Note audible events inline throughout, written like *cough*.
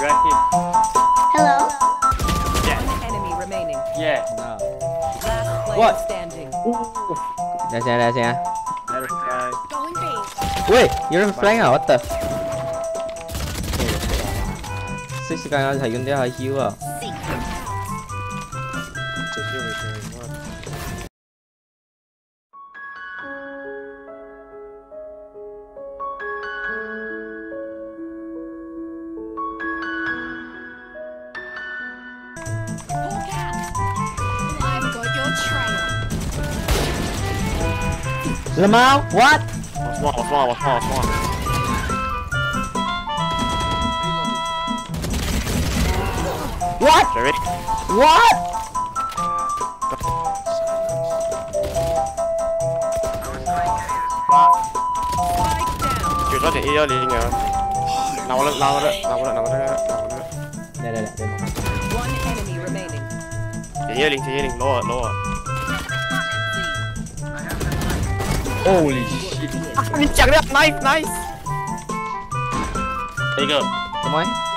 right here. Hello? Yeah. One enemy remaining. Yeah. No. Last player what? standing. That's that's yeah. Wait, you're flying out. What the? Six guy, I heal Lamar, what? What's wrong? What's wrong? What's wrong? What's wrong? What? What? Chuyển nó để yêu liền Now Nào lên, nào lên, nào now nào lên, nào lên. Đây now đây. Để yêu liền, để yêu liền, lower, lower. Holy shit. Check *laughs* that knife, nice. There you go. Come on.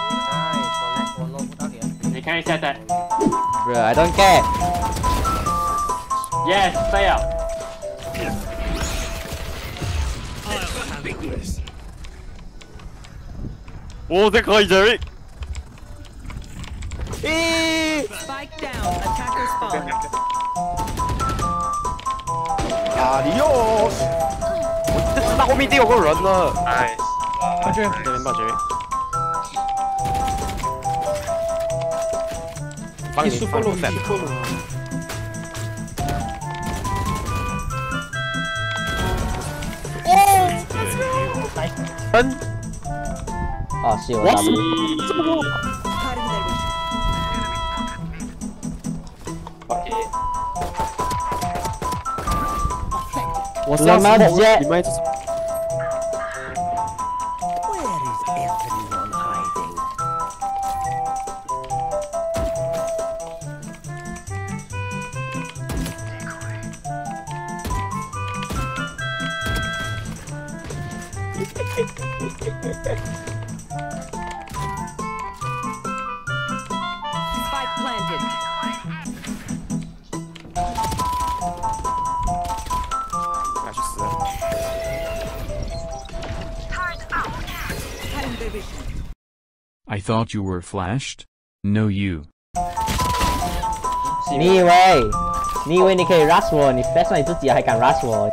Can't accept that. Bro, I don't care. Yes, stay up. Oh, the guy, Jerry. Spike down, attacker spawn. 啊里哟！我就后面一定有个人呢。哎，他居然在这边爆前。帮你放路线。哦，来，奔！啊，是有大路。这么。Where is everyone hiding? *laughs* I thought you were flashed? No you. 你以为你以为你可以 rush 我？你 flash 你自己还敢 rush 我？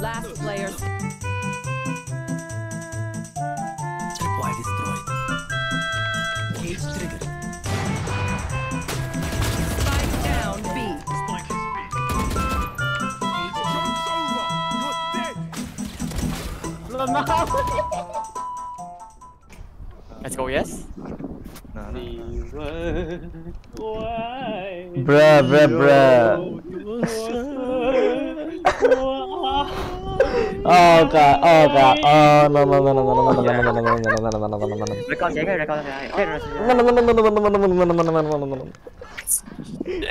Last player. Let's go yes。Bruh, bruh, bruh. Oh god, oh god, oh no no no no no no no no no no no no no no no no no no no 你